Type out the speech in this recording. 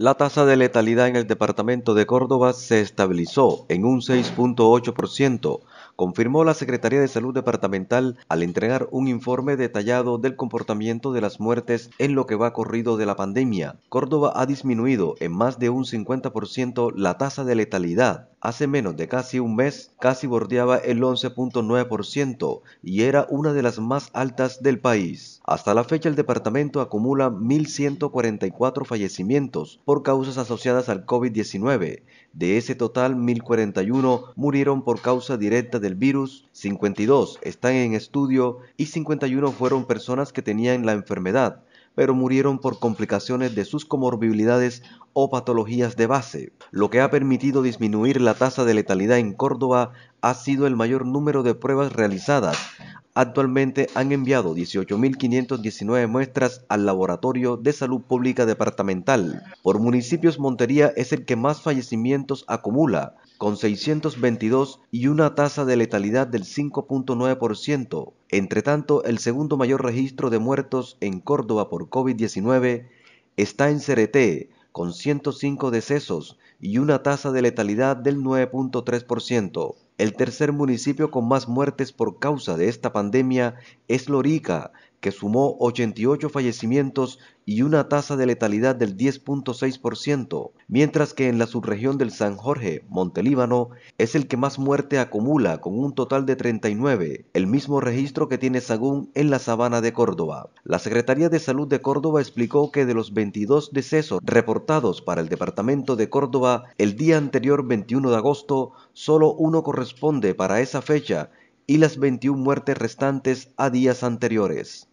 La tasa de letalidad en el departamento de Córdoba se estabilizó en un 6.8%, confirmó la Secretaría de Salud Departamental al entregar un informe detallado del comportamiento de las muertes en lo que va corrido de la pandemia. Córdoba ha disminuido en más de un 50% la tasa de letalidad. Hace menos de casi un mes casi bordeaba el 11.9% y era una de las más altas del país. Hasta la fecha el departamento acumula 1.144 fallecimientos por causas asociadas al COVID-19. De ese total, 1.041 murieron por causa directa del virus, 52 están en estudio y 51 fueron personas que tenían la enfermedad, pero murieron por complicaciones de sus comorbilidades o patologías de base. Lo que ha permitido disminuir la tasa de letalidad en Córdoba ha sido el mayor número de pruebas realizadas, Actualmente han enviado 18.519 muestras al Laboratorio de Salud Pública Departamental. Por municipios Montería es el que más fallecimientos acumula, con 622 y una tasa de letalidad del 5.9%. Entre tanto, el segundo mayor registro de muertos en Córdoba por COVID-19 está en Cereté, con 105 decesos y una tasa de letalidad del 9.3%. El tercer municipio con más muertes por causa de esta pandemia es Lorica, que sumó 88 fallecimientos y una tasa de letalidad del 10.6%, mientras que en la subregión del San Jorge, Montelíbano, es el que más muerte acumula con un total de 39, el mismo registro que tiene Sagún en la sabana de Córdoba. La Secretaría de Salud de Córdoba explicó que de los 22 decesos reportados para el departamento de Córdoba el día anterior 21 de agosto, solo uno corresponde para esa fecha y las 21 muertes restantes a días anteriores.